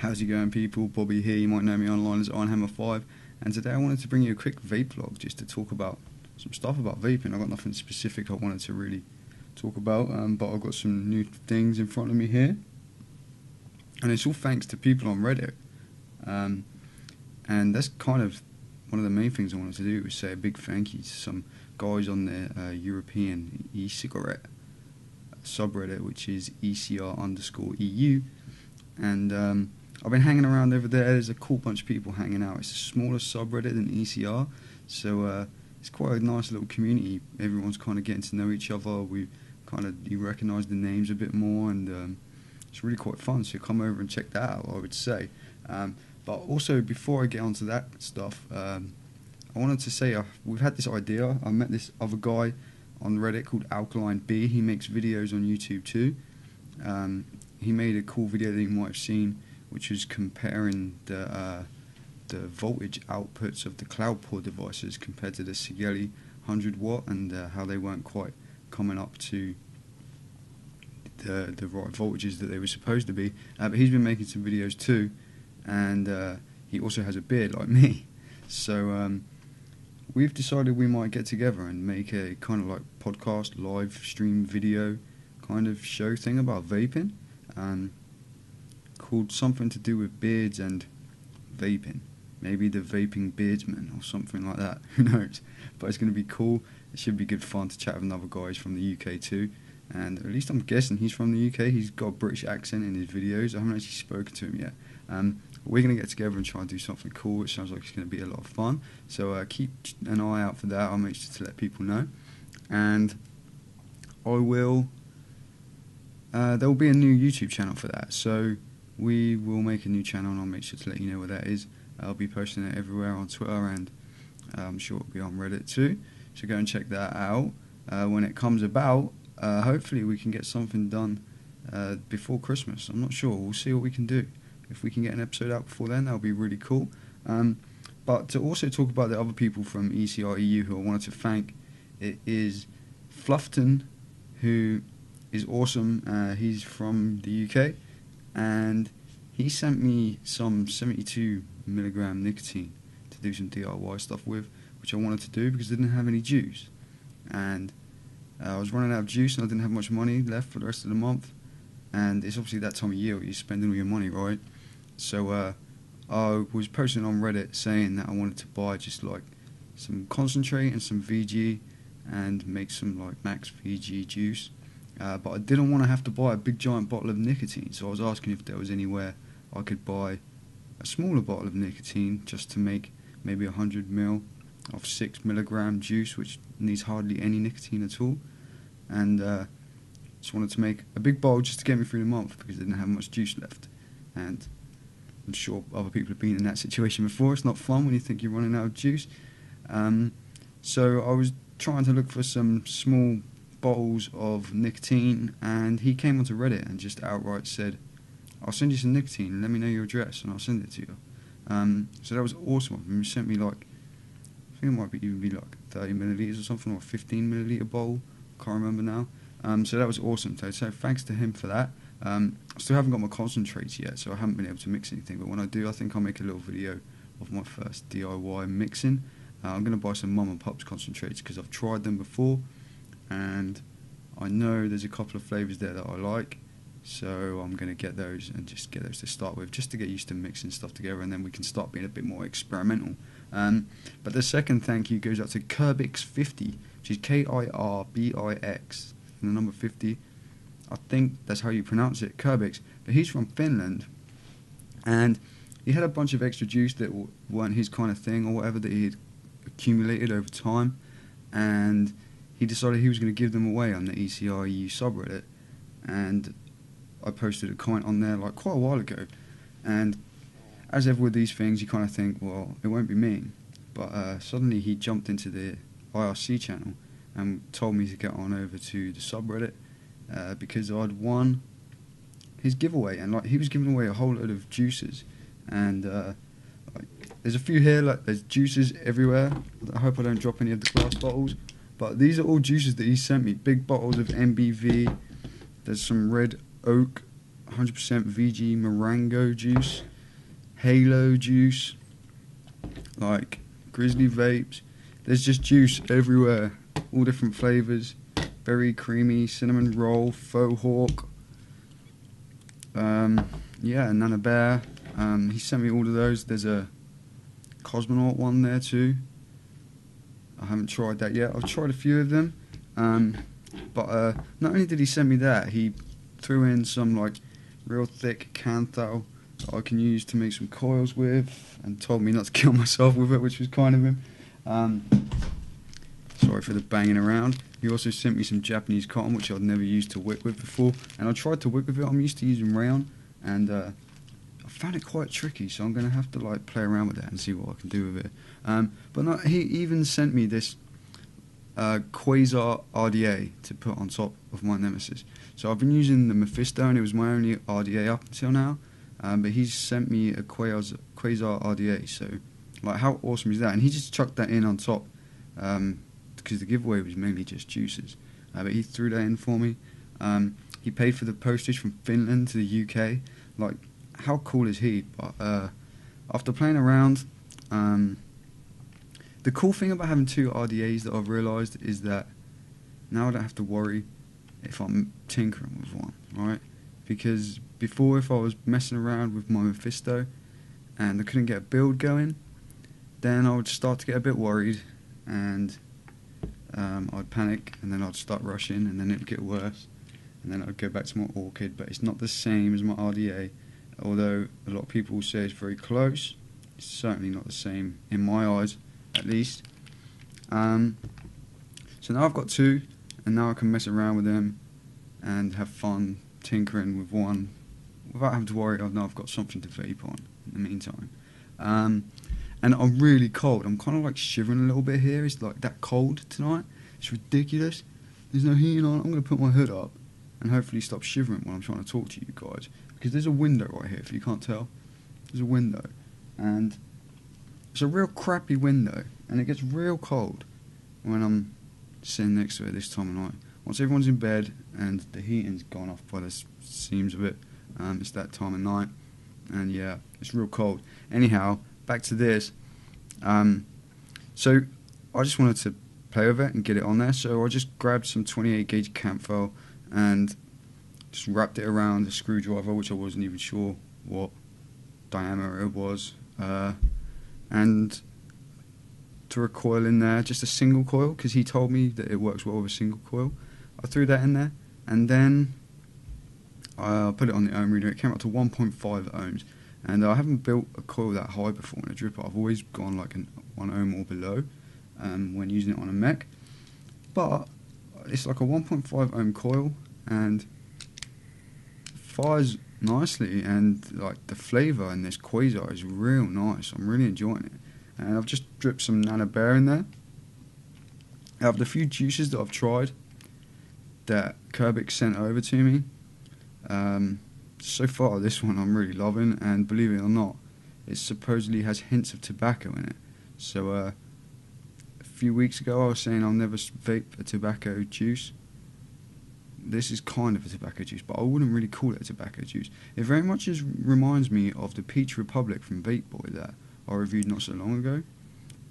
How's it going, people? Bobby here. You might know me online as Ironhammer5. And today I wanted to bring you a quick vape vlog just to talk about some stuff about vaping. I've got nothing specific I wanted to really talk about, um, but I've got some new things in front of me here. And it's all thanks to people on Reddit. Um, and that's kind of one of the main things I wanted to do was say a big thank you to some guys on the uh, European e-cigarette subreddit, which is ECR underscore EU. And um, I've been hanging around over there. There's a cool bunch of people hanging out. It's a smaller subreddit than ECR, so uh, it's quite a nice little community. Everyone's kind of getting to know each other. We kind of you recognise the names a bit more, and um, it's really quite fun. So come over and check that out. I would say. Um, but also before I get onto that stuff, um, I wanted to say uh, we've had this idea. I met this other guy on Reddit called Alkaline B. He makes videos on YouTube too. Um, he made a cool video that you might have seen, which was comparing the uh, the voltage outputs of the Cloupor devices compared to the Sigelei 100 watt, and uh, how they weren't quite coming up to the the right voltages that they were supposed to be. Uh, but he's been making some videos too, and uh, he also has a beard like me. So um, we've decided we might get together and make a kind of like podcast, live stream video kind of show thing about vaping um, called something to do with beards and vaping. Maybe the vaping beardsman or something like that. Who knows? But it's going to be cool. It should be good fun to chat with another guy guys from the UK too. And at least I'm guessing he's from the UK. He's got a British accent in his videos. I haven't actually spoken to him yet. Um, we're going to get together and try and do something cool. It sounds like it's going to be a lot of fun. So uh, keep an eye out for that. I'll make sure to let people know. And I will uh, there will be a new YouTube channel for that. So we will make a new channel, and I'll make sure to let you know where that is. I'll be posting it everywhere on Twitter, and uh, I'm sure it'll be on Reddit too. So go and check that out. Uh, when it comes about, uh, hopefully we can get something done uh, before Christmas. I'm not sure. We'll see what we can do. If we can get an episode out before then, that'll be really cool. Um, but to also talk about the other people from ECR EU who I wanted to thank, it is Fluffton, who is awesome. Uh, he's from the UK, and he sent me some 72 milligram nicotine to do some DIY stuff with, which I wanted to do because I didn't have any juice, and uh, I was running out of juice and I didn't have much money left for the rest of the month, and it's obviously that time of year where you're spending all your money, right? So uh, I was posting on Reddit saying that I wanted to buy just like some concentrate and some VG and make some like max VG juice uh, but I didn't want to have to buy a big giant bottle of nicotine, so I was asking if there was anywhere I could buy a smaller bottle of nicotine just to make maybe 100 ml of 6 milligram juice, which needs hardly any nicotine at all. And uh, just wanted to make a big bowl just to get me through the month because I didn't have much juice left. And I'm sure other people have been in that situation before. It's not fun when you think you're running out of juice. Um, so I was trying to look for some small bottles of nicotine, and he came onto Reddit and just outright said, "I'll send you some nicotine. Let me know your address, and I'll send it to you." Um, so that was awesome. He sent me like, I think it might be even be like 30 milliliters or something, or 15 milliliter bowl. Can't remember now. Um, so that was awesome. So, so thanks to him for that. Um, I still haven't got my concentrates yet, so I haven't been able to mix anything. But when I do, I think I'll make a little video of my first DIY mixing. Uh, I'm going to buy some mum and pops concentrates because I've tried them before and I know there's a couple of flavors there that I like so I'm going to get those and just get those to start with just to get used to mixing stuff together and then we can start being a bit more experimental. Um, but the second thank you goes out to Kirbix50 which is K-I-R-B-I-X and the number 50 I think that's how you pronounce it Kirbix but he's from Finland and he had a bunch of extra juice that weren't his kind of thing or whatever that he had accumulated over time and he decided he was going to give them away on the ECR EU subreddit, and I posted a comment on there like quite a while ago, and as ever with these things, you kind of think, well, it won't be me, but uh, suddenly he jumped into the IRC channel and told me to get on over to the subreddit uh, because I'd won his giveaway, and like he was giving away a whole load of juices, and uh, there's a few here, like there's juices everywhere. I hope I don't drop any of the glass bottles. But these are all juices that he sent me. Big bottles of MBV. There's some red oak, 100% VG Marengo juice. Halo juice, like Grizzly vapes. There's just juice everywhere, all different flavors. Very creamy cinnamon roll, faux hawk. Um, yeah, Nanner Bear. Um, he sent me all of those. There's a cosmonaut one there too. I haven't tried that yet. I've tried a few of them. Um, but uh, not only did he send me that, he threw in some like real thick Kanthal that I can use to make some coils with, and told me not to kill myself with it, which was kind of him. Um, sorry for the banging around. He also sent me some Japanese cotton, which I'd never used to wick with before, and I tried to wick with it. I'm used to using rayon, and uh, I found it quite tricky, so I'm going to have to like play around with it and see what I can do with it. Um, but no, he even sent me this uh, Quasar RDA to put on top of my Nemesis. So I've been using the Mephisto, and it was my only RDA up until now. Um, but he's sent me a Quasar, Quasar RDA, so like how awesome is that? And he just chucked that in on top because um, the giveaway was mainly just juices. Uh, but he threw that in for me. Um, he paid for the postage from Finland to the UK. Like, how cool is he? But uh, after playing around, um, the cool thing about having two RDAs that I've realised is that now I don't have to worry if I'm tinkering with one, right? Because before, if I was messing around with my Mephisto and I couldn't get a build going, then I would start to get a bit worried and um, I'd panic and then I'd start rushing and then it'd get worse and then I'd go back to my Orchid. But it's not the same as my RDA, although a lot of people say it's very close. It's certainly not the same in my eyes, at least. Um, so now I've got two, and now I can mess around with them and have fun tinkering with one without having to worry. Oh no, I've got something to vape on in the meantime. Um, and I'm really cold. I'm kind of like shivering a little bit here. It's like that cold tonight. It's ridiculous. There's no heating on. I'm going to put my hood up and hopefully stop shivering when I'm trying to talk to you guys. Because there's a window right here, if you can't tell. There's a window. And it's a real crappy window. And it gets real cold when I'm sitting next to it this time of night. Once everyone's in bed and the heating's gone off by the seams of it, um, it's that time of night. And yeah, it's real cold. Anyhow, back to this. Um, so I just wanted to play with it and get it on there. So I just grabbed some 28 gauge Kanthal and just wrapped it around a screwdriver, which I wasn't even sure what diameter it was, uh, and threw a coil in there, just a single coil, because he told me that it works well with a single coil. I threw that in there, and then I put it on the ohm reader. It came up to 1.5 ohms, and I haven't built a coil that high before in a dripper. I've always gone like an one ohm or below um, when using it on a mech, but it's like a 1.5 ohm coil and fires nicely and like the flavour in this quasar is real nice. I'm really enjoying it. And I've just dripped some Nanner Bear in there. Out of the few juices that I've tried that Kirbix sent over to me um, so far this one I'm really loving and believe it or not it supposedly has hints of tobacco in it. So uh, a few weeks ago I was saying I'll never vape a tobacco juice. This is kind of a tobacco juice, but I wouldn't really call it a tobacco juice. It very much is, reminds me of the Peach Republic from Vape Boy that I reviewed not so long ago.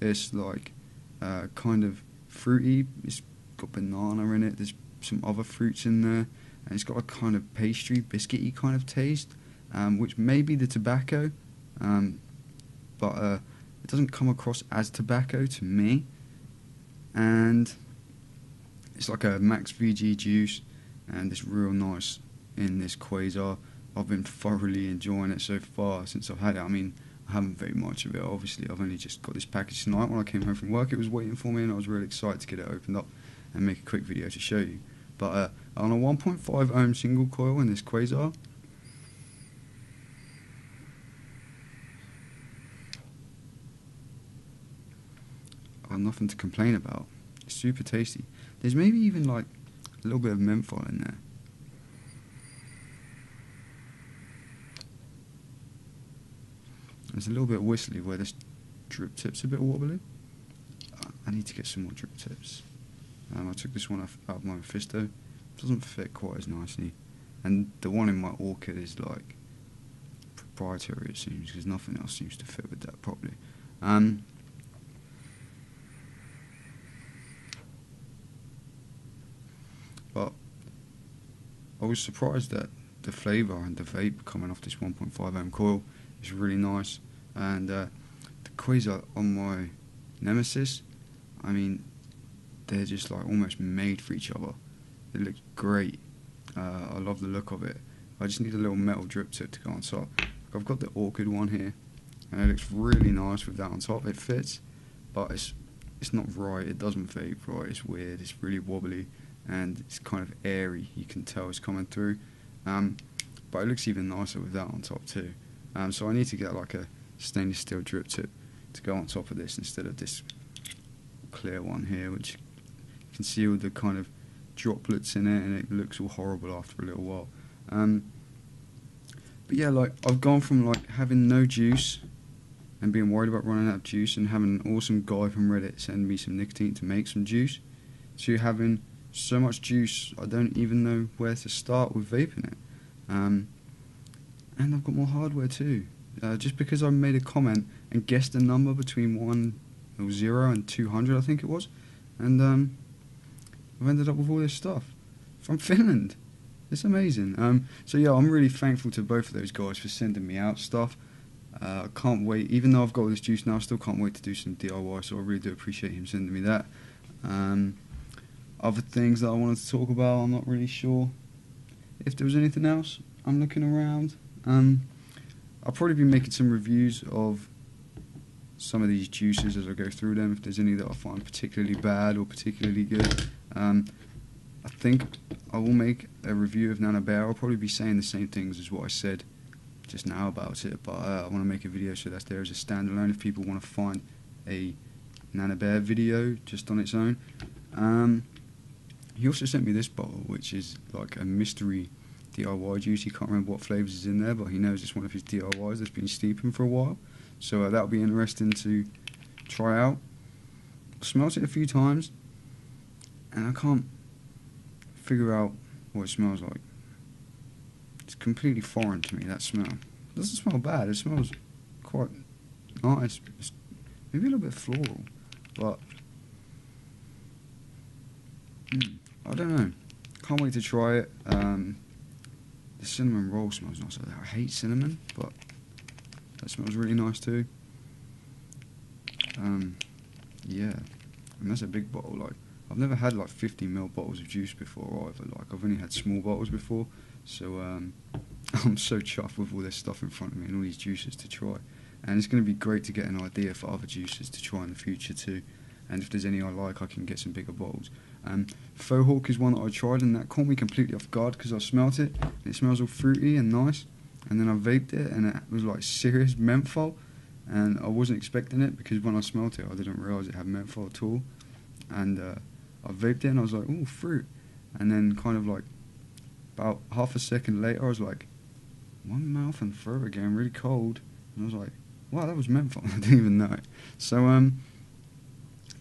It's like uh, kind of fruity. It's got banana in it. There's some other fruits in there, and it's got a kind of pastry, biscuity kind of taste, um, which may be the tobacco, um, but uh, it doesn't come across as tobacco to me and it's like a max VG juice and it's real nice in this quasar. I've been thoroughly enjoying it so far since I've had it. I mean, I haven't very much of it. Obviously, I've only just got this package tonight. When I came home from work, it was waiting for me, and I was really excited to get it opened up and make a quick video to show you. But uh, on a 1.5 ohm single coil in this quasar, I've nothing to complain about. It's super tasty. There's maybe even like a little bit of menthol in there. There's a little bit whistly where this drip tip's a bit wobbly. I need to get some more drip tips. Um, I took this one off, out of my Mephisto. Doesn't fit quite as nicely. And the one in my Orchid is like proprietary, it seems, because nothing else seems to fit with that properly. Um, but I was surprised that the flavour and the vape coming off this 1.5 ohm coil is really nice, and uh, the Quasar on my Nemesis, I mean, they're just like almost made for each other. It looks great. Uh, I love the look of it. I just need a little metal drip tip to go on top. I've got the Orchid one here, and it looks really nice with that on top. It fits, but it's it's not right. It doesn't vape right. It's weird. It's really wobbly, and it's kind of airy. You can tell it's coming through. Um, but it looks even nicer with that on top too. Um, so I need to get like a stainless steel drip tip to go on top of this instead of this clear one here, which can see all the kind of droplets in it, and it looks all horrible after a little while. Um, but yeah, like I've gone from like having no juice and being worried about running out of juice and having an awesome guy from Reddit send me some nicotine to make some juice to having so much juice I don't even know where to start with vaping it. Um, and I've got more hardware too. Uh, just because I made a comment and guessed a number between one or zero and two hundred, I think it was, and um, I've ended up with all this stuff from Finland. It's amazing. Um, so yeah, I'm really thankful to both of those guys for sending me out stuff. Uh, I can't wait, even though I've got all this juice now, I still can't wait to do some DIY. So I really do appreciate him sending me that. Um, other things that I wanted to talk about, I'm not really sure if there was anything else. I'm looking around. Um, I'll probably be making some reviews of some of these juices as I go through them. If there's any that I find particularly bad or particularly good, um, I think I will make a review of Nanner Bear. I'll probably be saying the same things as what I said just now about it, but uh, I want to make a video so that's there as a standalone if people want to find a Nanner Bear video just on its own. Um, he also sent me this bottle, which is like a mystery DIY juice. He can't remember what flavours is in there, but he knows it's one of his DIYs that's been steeping for a while. So uh, that'll be interesting to try out. Smelt it a few times, and I can't figure out what it smells like. It's completely foreign to me, that smell. It doesn't smell bad, it smells quite nice. It's maybe a little bit floral, but mm, I don't know. Can't wait to try it. Um, the cinnamon roll smells nice. I hate cinnamon, but that smells really nice too. Um, yeah, and that's a big bottle. Like I've never had like 50 ml bottles of juice before either. Like I've only had small bottles before, so um, I'm so chuffed with all this stuff in front of me and all these juices to try. And it's going to be great to get an idea for other juices to try in the future too. And if there's any I like, I can get some bigger bottles. Um, Faux is one that I tried, and that caught me completely off guard because I smelt it. And it smells all fruity and nice. And then I vaped it, and it was like serious menthol. And I wasn't expecting it because when I smelt it, I didn't realize it had menthol at all. And uh, I vaped it, and I was like, "Oh, fruit!" And then, kind of like about half a second later, I was like, "One mouth and throat again, really cold." And I was like, "Wow, that was menthol." I didn't even know it. So, um,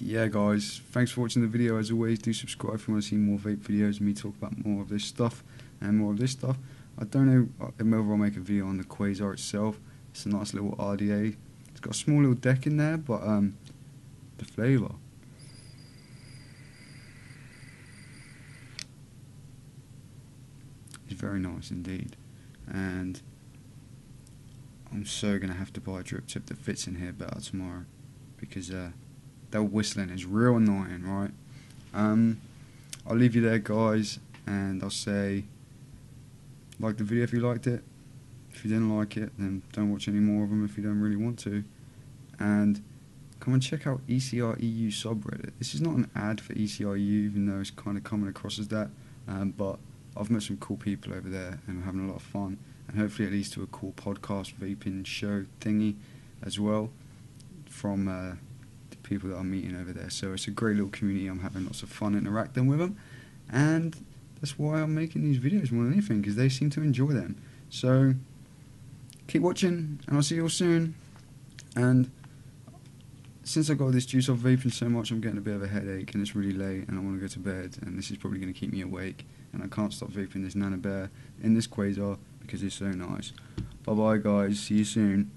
yeah, guys, thanks for watching the video. As always, do subscribe if you want to see more vape videos and me talk about more of this stuff and more of this stuff. I don't know whether I'll make a video on the Quasar itself. It's a nice little RDA. It's got a small little deck in there, but um, the flavour. is very nice indeed. And I'm so going to have to buy a drip tip that fits in here better tomorrow because uh, that whistling is real annoying, right? Um, I'll leave you there, guys, and I'll say like the video if you liked it. If you didn't like it, then don't watch any more of them if you don't really want to. And come and check out ECR EU subreddit. This is not an ad for ECR EU, even though it's kind of coming across as that. Um, but I've met some cool people over there, and we're having a lot of fun. And hopefully, it leads to a cool podcast vaping show thingy as well from uh, people that I'm meeting over there. So it's a great little community. I'm having lots of fun interacting with them, and that's why I'm making these videos more than anything because they seem to enjoy them. So keep watching, and I'll see you all soon. And since I got this juice off vaping so much, I'm getting a bit of a headache, and it's really late, and I want to go to bed, and this is probably going to keep me awake. And I can't stop vaping this Nanner Bear in this Quasar because it's so nice. Bye bye, guys. See you soon.